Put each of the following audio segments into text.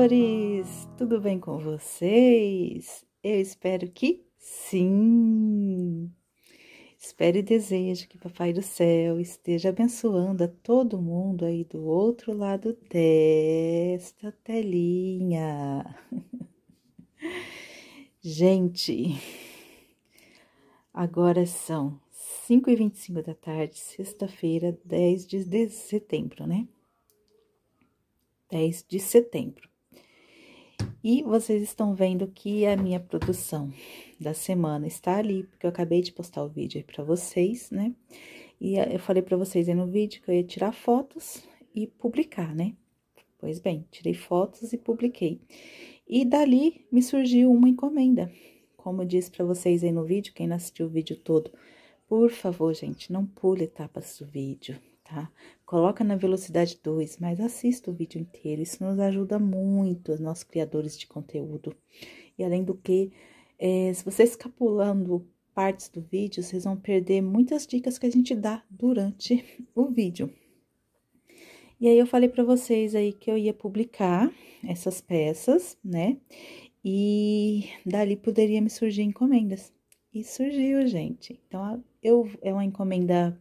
amores! Tudo bem com vocês? Eu espero que sim! Espero e desejo que Papai do Céu esteja abençoando a todo mundo aí do outro lado desta telinha. Gente, agora são 5h25 da tarde, sexta-feira, 10 de setembro, né? 10 de setembro. E vocês estão vendo que a minha produção da semana está ali, porque eu acabei de postar o vídeo aí pra vocês, né? E eu falei pra vocês aí no vídeo que eu ia tirar fotos e publicar, né? Pois bem, tirei fotos e publiquei. E dali me surgiu uma encomenda. Como eu disse pra vocês aí no vídeo, quem não assistiu o vídeo todo, por favor, gente, não pule etapas do vídeo tá? Coloca na velocidade 2, mas assista o vídeo inteiro, isso nos ajuda muito, nós criadores de conteúdo. E além do que, é, se vocês ficar pulando partes do vídeo, vocês vão perder muitas dicas que a gente dá durante o vídeo. E aí, eu falei para vocês aí que eu ia publicar essas peças, né? E dali poderia me surgir encomendas. E surgiu, gente. Então, eu, é uma encomenda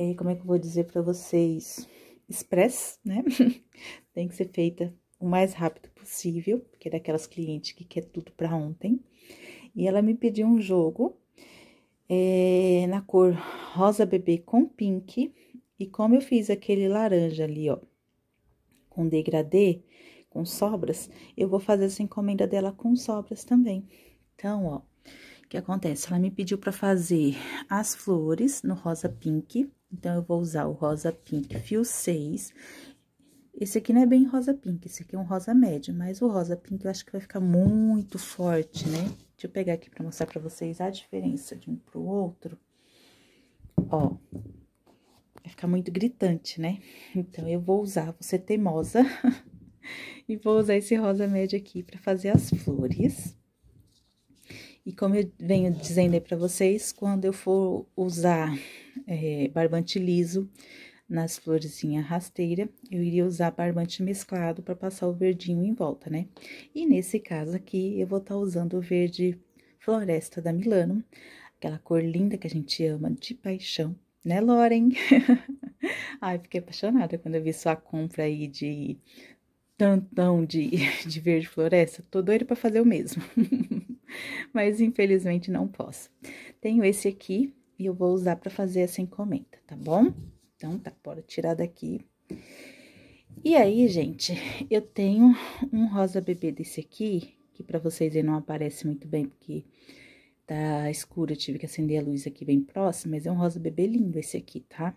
é, como é que eu vou dizer para vocês, express, né? Tem que ser feita o mais rápido possível, porque é daquelas clientes que quer tudo para ontem. E ela me pediu um jogo é, na cor rosa bebê com pink. E como eu fiz aquele laranja ali, ó, com degradê, com sobras, eu vou fazer essa encomenda dela com sobras também. Então, ó, o que acontece? Ela me pediu para fazer as flores no rosa pink, então, eu vou usar o rosa pink fio 6. Esse aqui não é bem rosa pink, esse aqui é um rosa médio, mas o rosa pink eu acho que vai ficar muito forte, né? Deixa eu pegar aqui pra mostrar pra vocês a diferença de um pro outro. Ó, vai ficar muito gritante, né? Então, eu vou usar, vou ser teimosa, e vou usar esse rosa médio aqui pra fazer as flores. E como eu venho dizendo aí pra vocês, quando eu for usar é, barbante liso nas florezinhas rasteira, eu iria usar barbante mesclado para passar o verdinho em volta, né? E nesse caso aqui, eu vou estar tá usando o verde floresta da Milano, aquela cor linda que a gente ama de paixão, né, Loren? Ai, fiquei apaixonada quando eu vi sua compra aí de tantão de, de verde floresta, tô doida para fazer o mesmo. Mas infelizmente não posso. Tenho esse aqui, e eu vou usar para fazer essa encomenda, tá bom? Então, tá, bora tirar daqui. E aí, gente, eu tenho um rosa bebê desse aqui, que pra vocês aí não aparece muito bem, porque tá escuro, eu tive que acender a luz aqui bem próximo, mas é um rosa bebê lindo esse aqui, tá?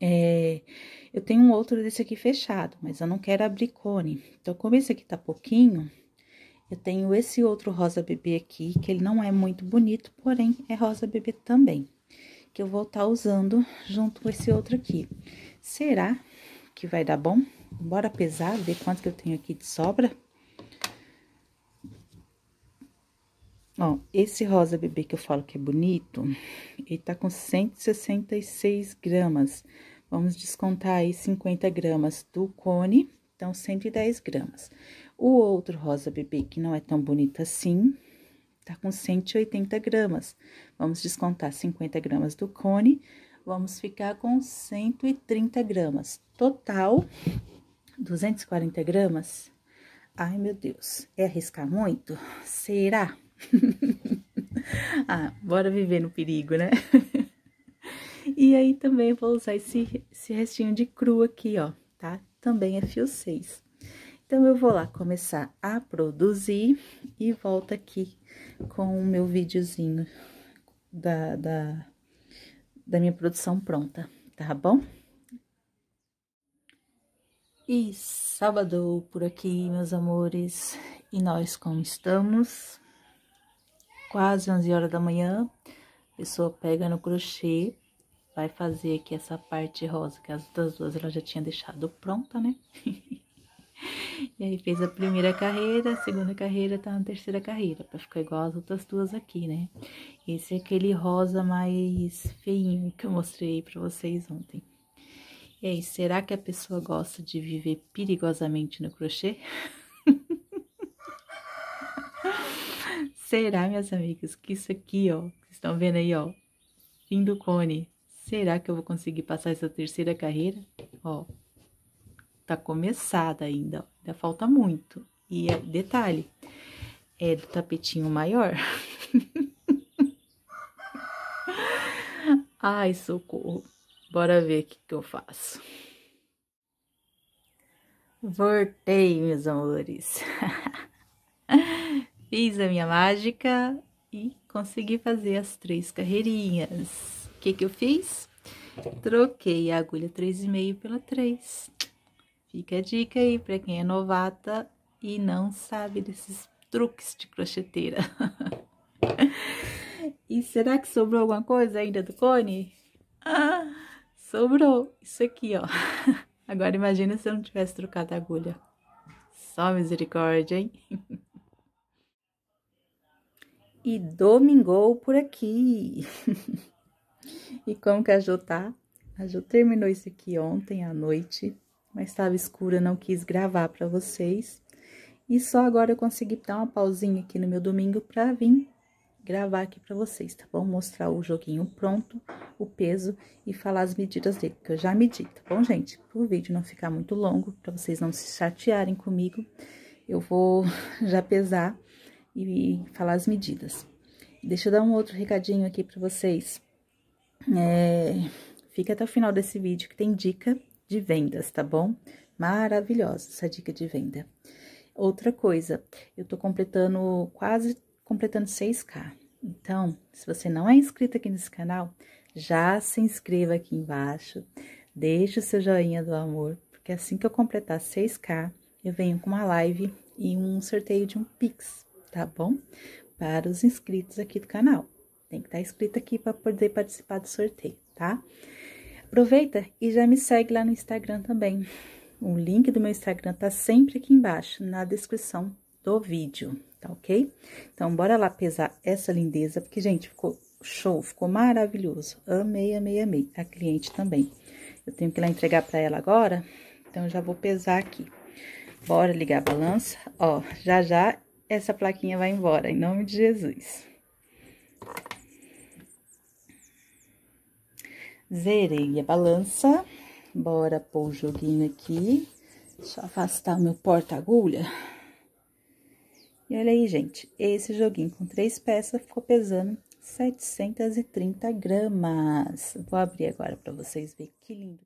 É, eu tenho um outro desse aqui fechado, mas eu não quero abrir cone. Então, como esse aqui tá pouquinho, eu tenho esse outro rosa bebê aqui, que ele não é muito bonito, porém é rosa bebê também. Que eu vou estar tá usando junto com esse outro aqui. Será que vai dar bom? Bora pesar, ver quanto que eu tenho aqui de sobra. Ó, esse rosa bebê que eu falo que é bonito, ele tá com 166 gramas. Vamos descontar aí 50 gramas do cone, então 110 gramas. O outro rosa bebê, que não é tão bonito assim, tá com 180 gramas. Vamos descontar 50 gramas do cone, vamos ficar com 130 gramas. Total, 240 gramas. Ai, meu Deus, é arriscar muito? Será? ah, bora viver no perigo, né? e aí, também vou usar esse, esse restinho de cru aqui, ó, tá? Também é fio 6. Então, eu vou lá começar a produzir e volto aqui com o meu videozinho da, da, da minha produção pronta, tá bom? E sábado por aqui, meus amores, e nós como estamos? Quase 11 horas da manhã, a pessoa pega no crochê, vai fazer aqui essa parte rosa, que as outras duas ela já tinha deixado pronta, né? E aí fez a primeira carreira, a segunda carreira, tá na terceira carreira, pra ficar igual as outras duas aqui, né? Esse é aquele rosa mais feinho que eu mostrei pra vocês ontem. E aí, será que a pessoa gosta de viver perigosamente no crochê? será, minhas amigas, que isso aqui, ó, vocês estão vendo aí, ó, fim do cone. Será que eu vou conseguir passar essa terceira carreira? Ó, tá começada ainda, ainda falta muito. E é, detalhe, é do tapetinho maior. Ai, socorro. Bora ver o que, que eu faço. Voltei, meus amores. Fiz a minha mágica e consegui fazer as três carreirinhas. O que que eu fiz? Troquei a agulha 3,5 pela 3. Fica a dica aí para quem é novata e não sabe desses truques de crocheteira. e será que sobrou alguma coisa ainda do cone? Ah, sobrou isso aqui, ó. Agora imagina se eu não tivesse trocado a agulha. Só misericórdia, hein? e domingou por aqui. e como que a Jo tá? A Jo terminou isso aqui ontem à noite, mas estava escura, não quis gravar para vocês. E só agora eu consegui dar uma pausinha aqui no meu domingo para vir gravar aqui para vocês, tá bom? Mostrar o joguinho pronto, o peso e falar as medidas dele, que eu já medi, tá bom, gente? Para o vídeo não ficar muito longo, para vocês não se chatearem comigo, eu vou já pesar e falar as medidas. Deixa eu dar um outro recadinho aqui para vocês. É, fica até o final desse vídeo que tem dica de vendas, tá bom? Maravilhosa essa dica de venda. Outra coisa, eu tô completando, quase completando 6K. Então, se você não é inscrito aqui nesse canal, já se inscreva aqui embaixo, deixe o seu joinha do amor, porque assim que eu completar 6K, eu venho com uma live e um sorteio de um Pix, tá bom? Para os inscritos aqui do canal. Tem que estar inscrito aqui para poder participar do sorteio, tá? Aproveita e já me segue lá no Instagram também. O link do meu Instagram tá sempre aqui embaixo, na descrição do vídeo, tá ok? Então, bora lá pesar essa lindeza, porque, gente, ficou show, ficou maravilhoso. Amei, amei, amei. A cliente também. Eu tenho que ir lá entregar pra ela agora, então, já vou pesar aqui. Bora ligar a balança. Ó, já já essa plaquinha vai embora, em nome de Jesus. Zerei a balança. Bora pôr o joguinho aqui. Deixa eu afastar o meu porta-agulha. E olha aí, gente, esse joguinho com três peças ficou pesando 730 gramas. Vou abrir agora para vocês verem que lindo.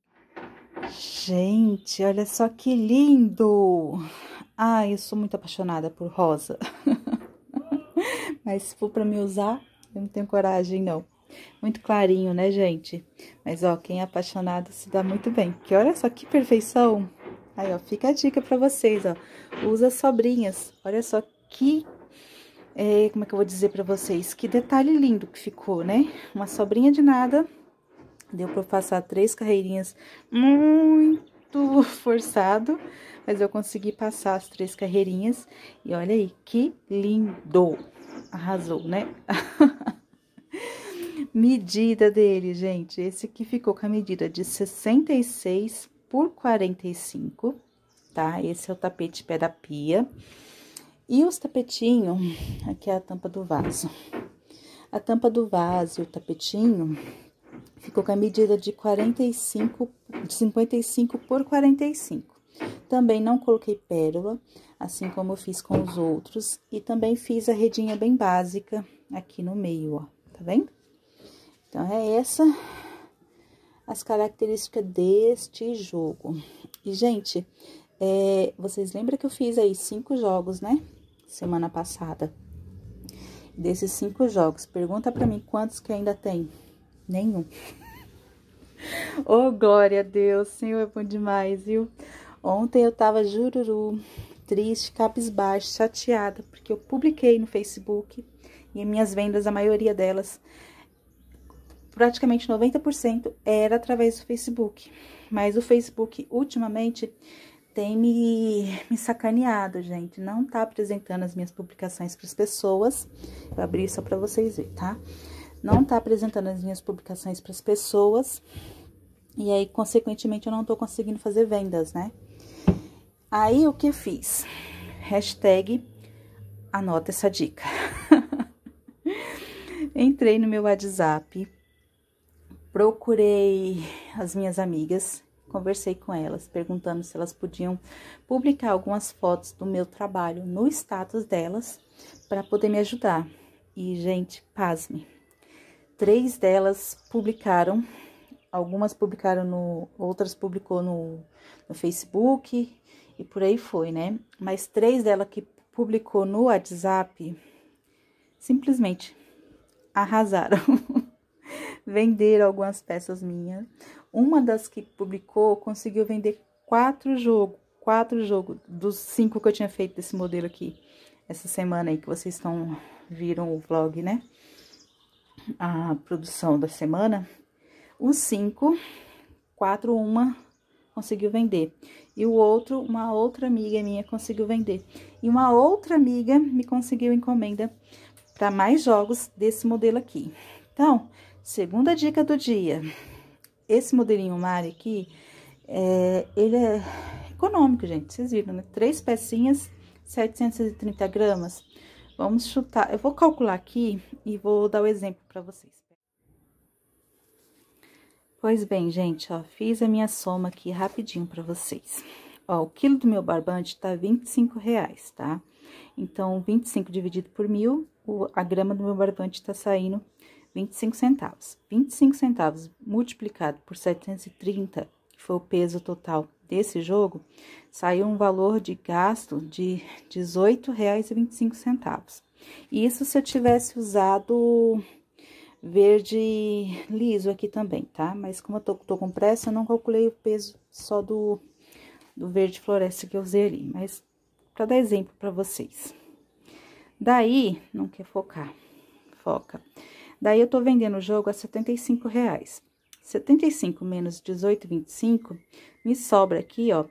Gente, olha só que lindo! Ai, eu sou muito apaixonada por rosa. Mas se for para me usar, eu não tenho coragem, não. Muito clarinho, né, gente? Mas, ó, quem é apaixonado se dá muito bem. Que olha só que perfeição. Aí, ó, fica a dica pra vocês, ó. Usa sobrinhas. Olha só que... É, como é que eu vou dizer pra vocês? Que detalhe lindo que ficou, né? Uma sobrinha de nada. Deu pra passar três carreirinhas muito forçado. Mas eu consegui passar as três carreirinhas. E olha aí, que lindo. Arrasou, né? Medida dele, gente, esse aqui ficou com a medida de 66 por 45, tá? Esse é o tapete pé da pia. E os tapetinhos, aqui é a tampa do vaso. A tampa do vaso e o tapetinho ficou com a medida de 45, de 55 por 45. Também não coloquei pérola, assim como eu fiz com os outros. E também fiz a redinha bem básica aqui no meio, ó, tá vendo? Então, é essa as características deste jogo. E, gente, é, vocês lembram que eu fiz aí cinco jogos, né? Semana passada. Desses cinco jogos, pergunta pra mim quantos que ainda tem? Nenhum. oh, glória a Deus, Senhor é bom demais, viu? Ontem eu tava jururu, triste, cabisbaixa, chateada, porque eu publiquei no Facebook e minhas vendas, a maioria delas, praticamente 90% era através do Facebook. Mas o Facebook, ultimamente, tem me, me sacaneado, gente. Não tá apresentando as minhas publicações para as pessoas. Vou abrir só para vocês verem, tá? Não tá apresentando as minhas publicações para as pessoas. E aí, consequentemente, eu não tô conseguindo fazer vendas, né? Aí, o que eu fiz? Hashtag anota essa dica. Entrei no meu WhatsApp, procurei as minhas amigas, conversei com elas, perguntando se elas podiam publicar algumas fotos do meu trabalho no status delas para poder me ajudar. E, gente, pasme. Três delas publicaram, algumas publicaram no. outras publicou no, no Facebook e por aí foi, né? Mas três delas que publicou no WhatsApp simplesmente arrasaram. Venderam algumas peças minhas. Uma das que publicou conseguiu vender quatro jogos, quatro jogos dos cinco que eu tinha feito desse modelo aqui essa semana aí que vocês estão viram o vlog, né? A produção da semana. Os cinco, quatro, uma conseguiu vender. E o outro, uma outra amiga minha conseguiu vender. E uma outra amiga me conseguiu encomenda para mais jogos desse modelo aqui. Então, segunda dica do dia. Esse modelinho Mari aqui, é, ele é econômico, gente. Vocês viram, né? Três pecinhas 730 gramas. Vamos chutar, eu vou calcular aqui e vou dar o exemplo para vocês. Pois bem, gente, ó, fiz a minha soma aqui rapidinho para vocês. Ó, o quilo do meu barbante tá 25 reais, tá? Então, 25 dividido por mil, a grama do meu barbante tá saindo 25 centavos. 25 centavos multiplicado por 730, que foi o peso total desse jogo, saiu um valor de gasto de R$ 18,25. Isso se eu tivesse usado verde liso aqui também, tá? Mas como eu tô, tô com pressa, eu não calculei o peso só do, do verde floresta que eu usei ali. Mas, para dar exemplo para vocês. Daí, não quer focar, foca. Daí, eu tô vendendo o jogo a 75 reais. 75 menos 18,25, me sobra aqui, ó, R$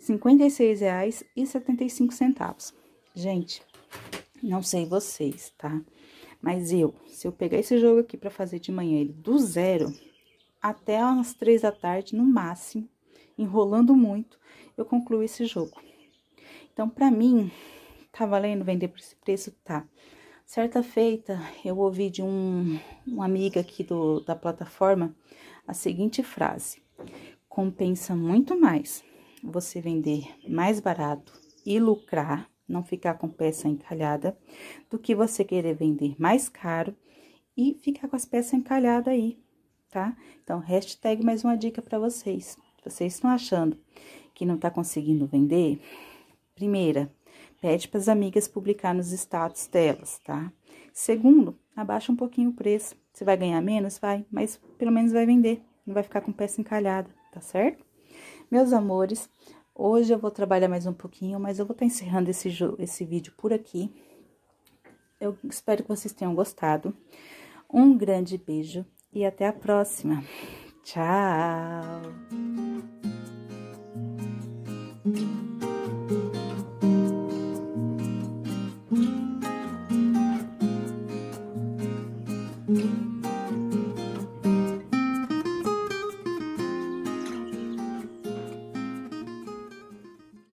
56,75. Gente, não sei vocês, tá? Mas eu, se eu pegar esse jogo aqui pra fazer de manhã ele do zero até umas três da tarde, no máximo, enrolando muito, eu concluo esse jogo. Então, pra mim, tá valendo vender por esse preço? Tá. Certa feita, eu ouvi de um, uma amiga aqui do, da plataforma a seguinte frase: compensa muito mais você vender mais barato e lucrar, não ficar com peça encalhada, do que você querer vender mais caro e ficar com as peças encalhadas aí, tá? Então, hashtag mais uma dica para vocês. Vocês estão achando que não tá conseguindo vender, primeira, Pede para as amigas publicar nos status delas, tá? Segundo, abaixa um pouquinho o preço. Você vai ganhar menos? Vai, mas pelo menos vai vender. Não vai ficar com peça encalhada, tá certo? Meus amores, hoje eu vou trabalhar mais um pouquinho, mas eu vou estar tá encerrando esse, esse vídeo por aqui. Eu espero que vocês tenham gostado. Um grande beijo e até a próxima. Tchau!